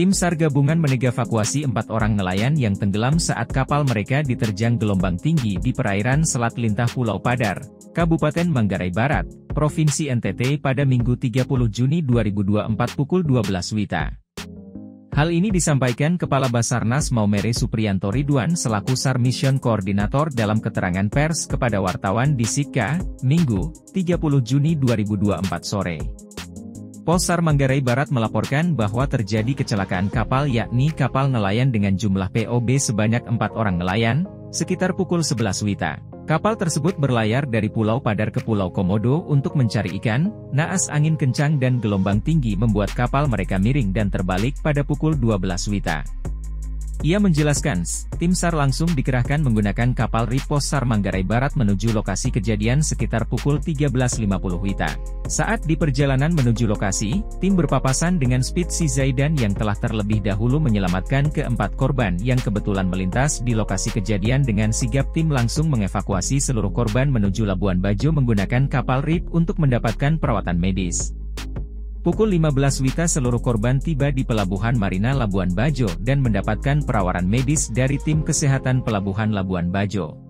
Tim SAR gabungan menegavakuasi empat orang nelayan yang tenggelam saat kapal mereka diterjang gelombang tinggi di perairan Selat Lintah Pulau Padar, Kabupaten Manggarai Barat, Provinsi NTT pada Minggu 30 Juni 2024 pukul 12 WITA. Hal ini disampaikan Kepala Basarnas Maumere Supriyanto Ridwan selaku SAR Mission Koordinator dalam keterangan pers kepada wartawan di Sika, Minggu, 30 Juni 2024 sore. Posar Manggarai Barat melaporkan bahwa terjadi kecelakaan kapal yakni kapal nelayan dengan jumlah POB sebanyak empat orang nelayan, sekitar pukul 11 WITA. Kapal tersebut berlayar dari Pulau Padar ke Pulau Komodo untuk mencari ikan, naas angin kencang dan gelombang tinggi membuat kapal mereka miring dan terbalik pada pukul 12 WITA. Ia menjelaskan, tim SAR langsung dikerahkan menggunakan kapal Ripos SAR Manggarai Barat menuju lokasi kejadian sekitar pukul 13.50 WITA. Saat di perjalanan menuju lokasi, tim berpapasan dengan Speed Sea Zaidan yang telah terlebih dahulu menyelamatkan keempat korban yang kebetulan melintas di lokasi kejadian dengan sigap tim langsung mengevakuasi seluruh korban menuju Labuan Bajo menggunakan kapal RIP untuk mendapatkan perawatan medis. Pukul 15 Wita seluruh korban tiba di Pelabuhan Marina Labuan Bajo dan mendapatkan perawatan medis dari tim kesehatan Pelabuhan Labuan Bajo.